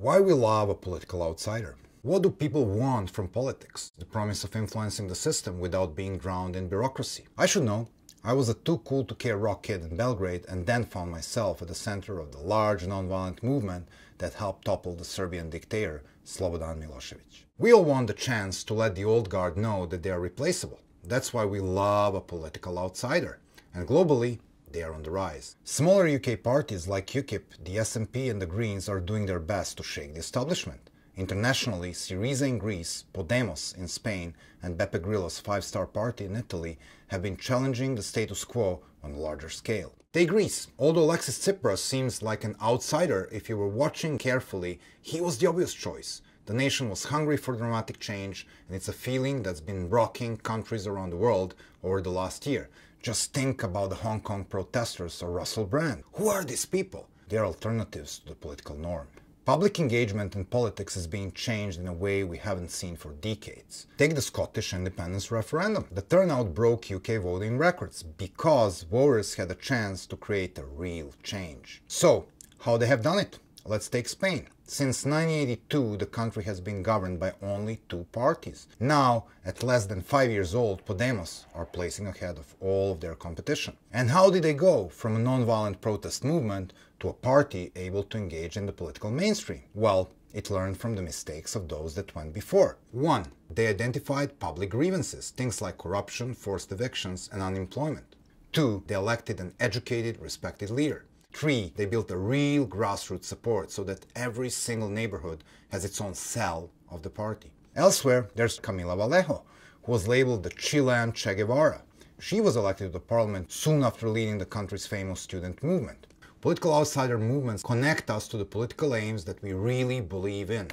Why we love a political outsider? What do people want from politics? The promise of influencing the system without being drowned in bureaucracy. I should know. I was a too cool to care rock kid in Belgrade and then found myself at the center of the large nonviolent movement that helped topple the Serbian dictator Slobodan Milosevic. We all want the chance to let the old guard know that they are replaceable. That's why we love a political outsider. And globally, they are on the rise. Smaller UK parties like UKIP, the SNP and the Greens are doing their best to shake the establishment. Internationally, Syriza in Greece, Podemos in Spain, and Beppe Grillo's five-star party in Italy have been challenging the status quo on a larger scale. Take Greece. Although Alexis Tsipras seems like an outsider, if you were watching carefully, he was the obvious choice. The nation was hungry for dramatic change, and it's a feeling that's been rocking countries around the world over the last year. Just think about the Hong Kong protesters or Russell Brand. Who are these people? They are alternatives to the political norm. Public engagement in politics is being changed in a way we haven't seen for decades. Take the Scottish independence referendum. The turnout broke UK voting records because voters had a chance to create a real change. So, how they have done it? Let's take Spain. Since 1982, the country has been governed by only two parties. Now, at less than five years old, Podemos are placing ahead of all of their competition. And how did they go from a non-violent protest movement to a party able to engage in the political mainstream? Well, it learned from the mistakes of those that went before. 1. They identified public grievances, things like corruption, forced evictions, and unemployment. 2. They elected an educated, respected leader. Three, they built a real grassroots support so that every single neighborhood has its own cell of the party. Elsewhere, there's Camila Vallejo, who was labeled the Chilean Che Guevara. She was elected to the parliament soon after leading the country's famous student movement. Political outsider movements connect us to the political aims that we really believe in.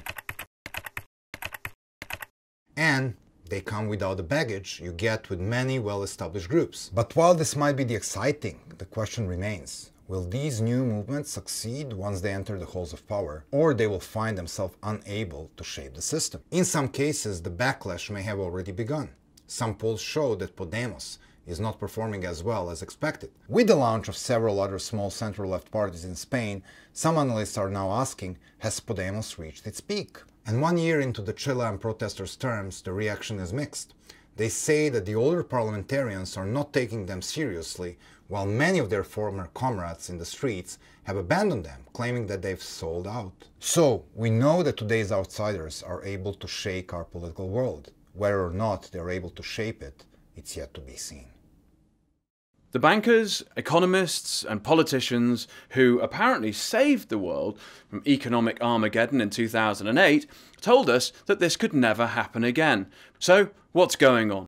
And they come without the baggage you get with many well-established groups. But while this might be the exciting, the question remains. Will these new movements succeed once they enter the halls of power, or they will find themselves unable to shape the system? In some cases, the backlash may have already begun. Some polls show that Podemos is not performing as well as expected. With the launch of several other small center-left parties in Spain, some analysts are now asking, has Podemos reached its peak? And one year into the Chilean protesters' terms, the reaction is mixed. They say that the older parliamentarians are not taking them seriously, while many of their former comrades in the streets have abandoned them, claiming that they've sold out. So, we know that today's outsiders are able to shake our political world. Whether or not they're able to shape it, it's yet to be seen. The bankers, economists, and politicians who apparently saved the world from economic Armageddon in 2008 told us that this could never happen again. So, what's going on?